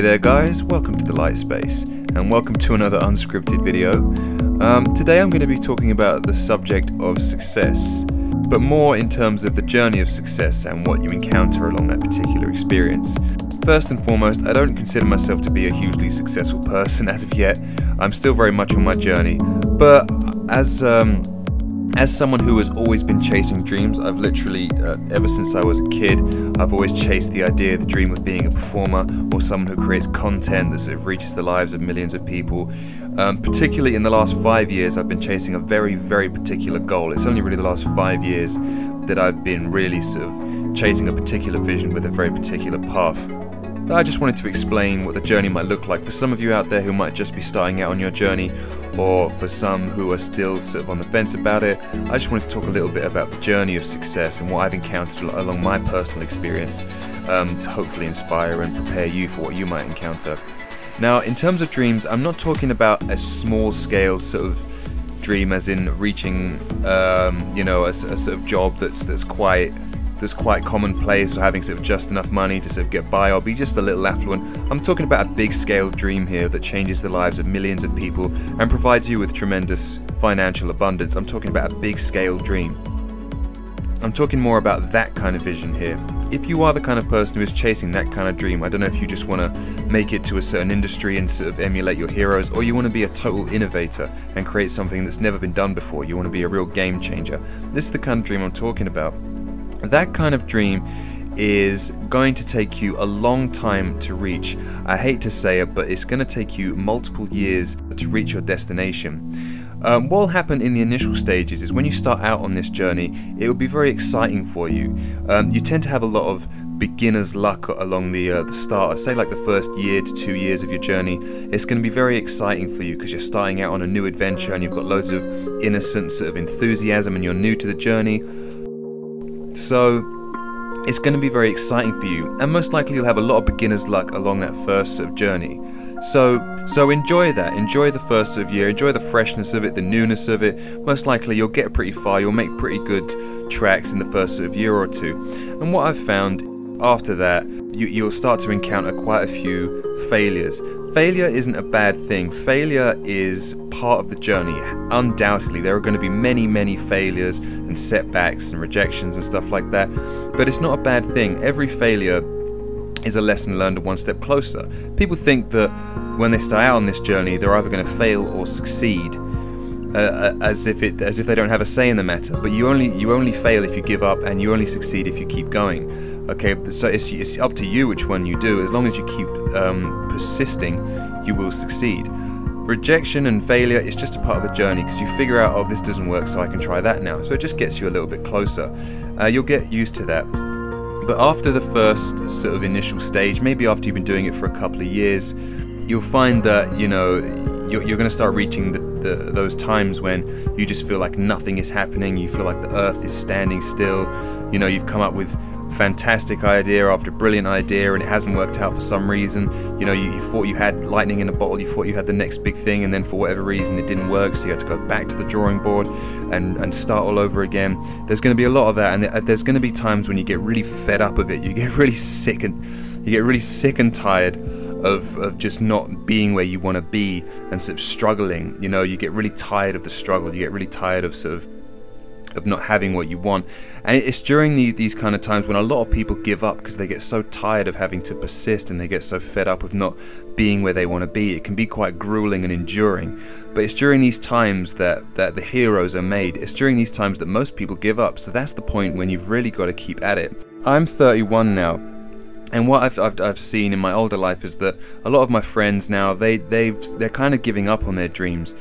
Hey there guys, welcome to the Light Space, and welcome to another unscripted video. Um, today I'm going to be talking about the subject of success, but more in terms of the journey of success and what you encounter along that particular experience. First and foremost, I don't consider myself to be a hugely successful person as of yet. I'm still very much on my journey, but as um, as someone who has always been chasing dreams, I've literally, uh, ever since I was a kid, I've always chased the idea, the dream of being a performer or someone who creates content that sort of reaches the lives of millions of people. Um, particularly in the last five years, I've been chasing a very, very particular goal. It's only really the last five years that I've been really sort of chasing a particular vision with a very particular path. I just wanted to explain what the journey might look like for some of you out there who might just be starting out on your journey, or for some who are still sort of on the fence about it. I just wanted to talk a little bit about the journey of success and what I've encountered along my personal experience um, to hopefully inspire and prepare you for what you might encounter. Now, in terms of dreams, I'm not talking about a small scale sort of dream as in reaching, um, you know, a, a sort of job that's that's quite that's quite commonplace or having sort of just enough money to sort of get by or be just a little affluent. I'm talking about a big scale dream here that changes the lives of millions of people and provides you with tremendous financial abundance. I'm talking about a big scale dream. I'm talking more about that kind of vision here. If you are the kind of person who is chasing that kind of dream, I don't know if you just want to make it to a certain industry and sort of emulate your heroes, or you want to be a total innovator and create something that's never been done before. You want to be a real game changer. This is the kind of dream I'm talking about. That kind of dream is going to take you a long time to reach. I hate to say it, but it's going to take you multiple years to reach your destination. Um, what will happen in the initial stages is when you start out on this journey, it will be very exciting for you. Um, you tend to have a lot of beginner's luck along the uh, the start. Say like the first year to two years of your journey, it's going to be very exciting for you because you're starting out on a new adventure and you've got loads of innocence, sort of enthusiasm and you're new to the journey. So it's going to be very exciting for you, and most likely you'll have a lot of beginner's luck along that first sort of journey. So, so enjoy that. Enjoy the first of year. Enjoy the freshness of it, the newness of it. Most likely you'll get pretty far. You'll make pretty good tracks in the first sort of year or two. And what I've found after that, you, you'll start to encounter quite a few failures. Failure isn't a bad thing. Failure is part of the journey. Undoubtedly, there are going to be many, many failures and setbacks and rejections and stuff like that. But it's not a bad thing. Every failure is a lesson learned and one step closer. People think that when they start out on this journey, they're either going to fail or succeed. Uh, uh, as if it as if they don't have a say in the matter. But you only you only fail if you give up, and you only succeed if you keep going. Okay, so it's, it's up to you which one you do. As long as you keep um, persisting, you will succeed. Rejection and failure is just a part of the journey because you figure out, oh, this doesn't work, so I can try that now. So it just gets you a little bit closer. Uh, you'll get used to that. But after the first sort of initial stage, maybe after you've been doing it for a couple of years, you'll find that you know you're, you're going to start reaching the, the, those times when you just feel like nothing is happening. You feel like the earth is standing still. You know, you've come up with fantastic idea after brilliant idea and it hasn't worked out for some reason you know you, you, thought you had lightning in a bottle you thought you had the next big thing and then for whatever reason it didn't work so you had to go back to the drawing board and, and start all over again there's going to be a lot of that and there's going to be times when you get really fed up of it you get really sick and you get really sick and tired of, of just not being where you want to be and sort of struggling you know you get really tired of the struggle you get really tired of sort of of not having what you want. And it's during these, these kind of times when a lot of people give up because they get so tired of having to persist and they get so fed up of not being where they want to be. It can be quite grueling and enduring. But it's during these times that, that the heroes are made. It's during these times that most people give up. So that's the point when you've really got to keep at it. I'm 31 now. And what I've, I've, I've, seen in my older life is that a lot of my friends now they they've they're kind of giving up on their dreams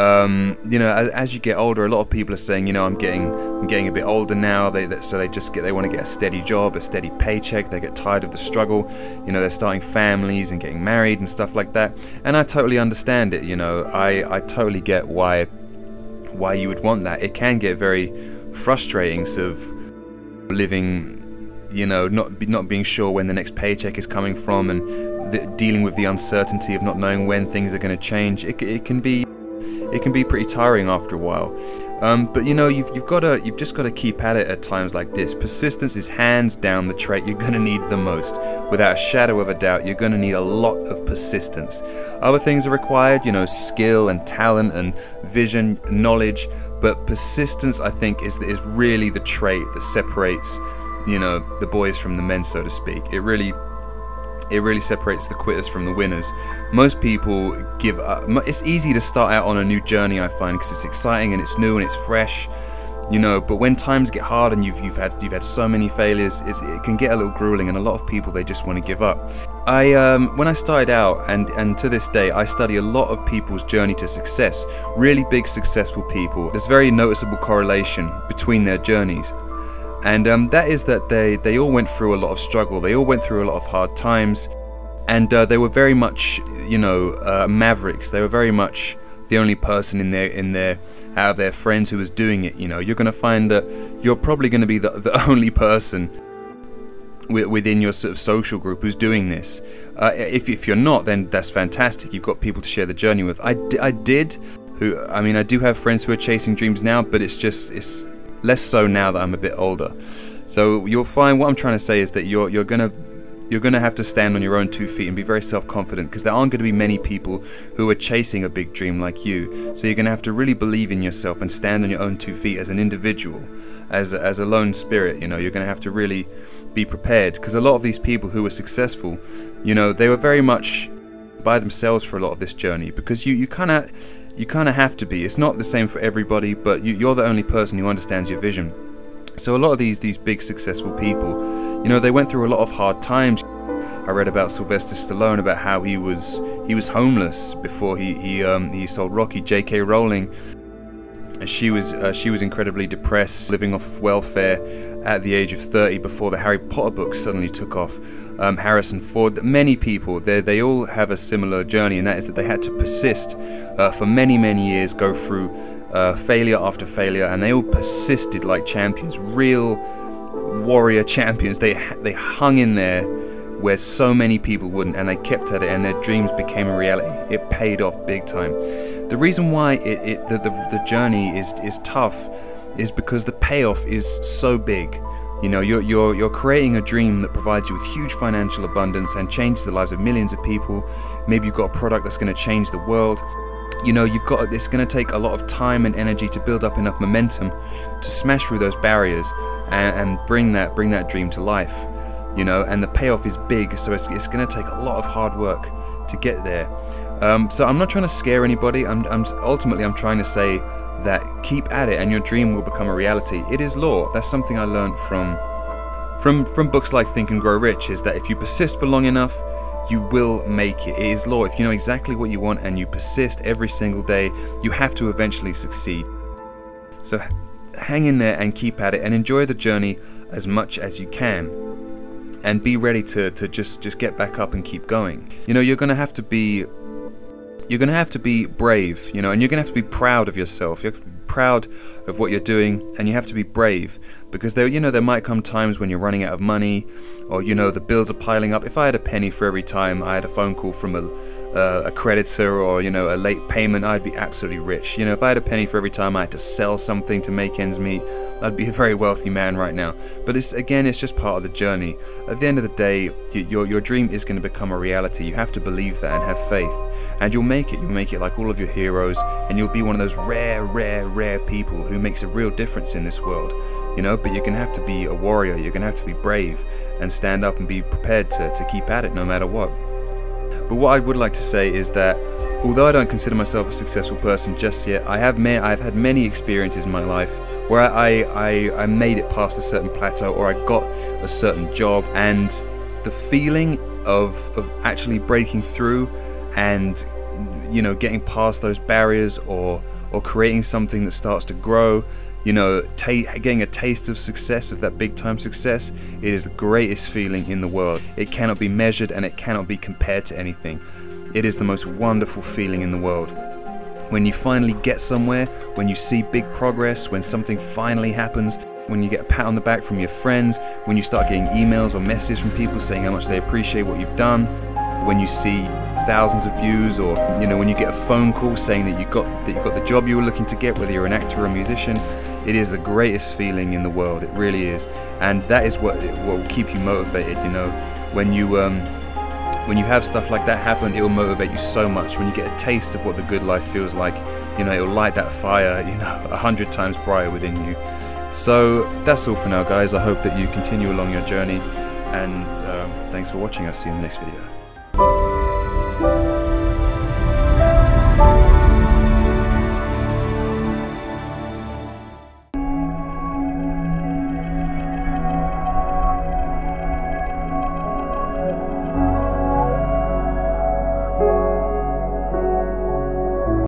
um, you know, as, as, you get older, a lot of people are saying, you know, I'm getting, I'm getting a bit older now. They, so they just get, they want to get a steady job, a steady paycheck. They get tired of the struggle. You know, they're starting families and getting married and stuff like that. And I totally understand it. You know, I, I totally get why, why you would want that. It can get very frustrating, sort of living you know, not not being sure when the next paycheck is coming from, and the, dealing with the uncertainty of not knowing when things are going to change. It, it can be it can be pretty tiring after a while. Um, but you know, you've, you've got to, you've just got to keep at it at times like this. Persistence is hands down the trait you're going to need the most. Without a shadow of a doubt, you're going to need a lot of persistence. Other things are required, you know, skill and talent and vision, knowledge. But persistence, I think, is is really the trait that separates, you know, the boys from the men, so to speak. It really it really separates the quitters from the winners. Most people give up. It's easy to start out on a new journey, I find, because it's exciting and it's new and it's fresh, you know. But when times get hard and you've you've had you've had so many failures, it can get a little grueling, and a lot of people they just want to give up. I um, when I started out, and and to this day, I study a lot of people's journey to success. Really big successful people. There's very noticeable correlation between their journeys and um, that is that they they all went through a lot of struggle. They all went through a lot of hard times, and uh, they were very much you know uh, mavericks. They were very much the only person in their in their out of their friends who was doing it. You know, you're going to find that you're probably going to be the, the only person within your sort of social group who's doing this. Uh, if, if you're not, then that's fantastic. You've got people to share the journey with. I, I did, who I mean, I do have friends who are chasing dreams now, but it's just it's less so now that I'm a bit older. So you'll find what I'm trying to say is that you're you're gonna you're gonna have to stand on your own two feet and be very self-confident because there aren't going to be many people who are chasing a big dream like you. So you're gonna have to really believe in yourself and stand on your own two feet as an individual, as a, as a lone spirit. You know, you're gonna have to really be prepared because a lot of these people who were successful, you know, they were very much by themselves for a lot of this journey because you you kind of you kind of have to be. It's not the same for everybody, but you, you're the only person who understands your vision. So a lot of these these big successful people, you know, they went through a lot of hard times. I read about Sylvester Stallone about how he was he was homeless before he he um, he sold Rocky. J.K. Rowling, she was uh, she was incredibly depressed, living off of welfare at the age of 30 before the Harry Potter books suddenly took off um, Harrison Ford, many people, they, they all have a similar journey, and that is that they had to persist uh, for many, many years, go through uh, failure after failure, and they all persisted like champions, real warrior champions. They, they hung in there where so many people wouldn't, and they kept at it, and their dreams became a reality. It paid off big time. The reason why it, it the, the, the journey is, is tough is because the payoff is so big. You know, you're, you're, you're creating a dream that provides you with huge financial abundance and changes the lives of millions of people. Maybe you've got a product that's going to change the world. You know, you've got it's going to take a lot of time and energy to build up enough momentum to smash through those barriers and, and bring that bring that dream to life. You know, and the payoff is big, so it's, it's going to take a lot of hard work to get there. Um, so I'm not trying to scare anybody. I'm, I'm ultimately I'm trying to say that keep at it and your dream will become a reality. It is law. That's something I learned from from from books like Think and Grow Rich is that if you persist for long enough, you will make it. It is law. If you know exactly what you want and you persist every single day, you have to eventually succeed. So hang in there and keep at it and enjoy the journey as much as you can. And be ready to, to just, just get back up and keep going. You know, you're gonna have to be you're going to have to be brave, you know, and you're going to have to be proud of yourself. You have to be proud of what you're doing, and you have to be brave because there, you know, there might come times when you're running out of money, or you know, the bills are piling up. If I had a penny for every time I had a phone call from a uh, a creditor or you know a late payment, I'd be absolutely rich. You know, if I had a penny for every time I had to sell something to make ends meet, I'd be a very wealthy man right now. But it's again, it's just part of the journey. At the end of the day, you, your your dream is going to become a reality. You have to believe that and have faith, and you'll make it. You'll make it like all of your heroes, and you'll be one of those rare, rare, rare people who makes a real difference in this world. You know, but you're gonna have to be a warrior. You're gonna have to be brave and stand up and be prepared to, to keep at it no matter what. But what I would like to say is that although I don't consider myself a successful person just yet, I have I've had many experiences in my life where I, I, I made it past a certain plateau or I got a certain job and the feeling of, of actually breaking through and you know getting past those barriers or or creating something that starts to grow you know, getting a taste of success, of that big time success, it is the greatest feeling in the world. It cannot be measured and it cannot be compared to anything. It is the most wonderful feeling in the world. When you finally get somewhere, when you see big progress, when something finally happens, when you get a pat on the back from your friends, when you start getting emails or messages from people saying how much they appreciate what you've done, when you see thousands of views, or you know when you get a phone call saying that you got that you got the job you were looking to get, whether you're an actor or a musician. It is the greatest feeling in the world. It really is, and that is what what will keep you motivated. You know, when you um, when you have stuff like that happen, it will motivate you so much. When you get a taste of what the good life feels like, you know, it will light that fire, you know, a hundred times brighter within you. So that's all for now, guys. I hope that you continue along your journey, and um, thanks for watching. I'll see you in the next video.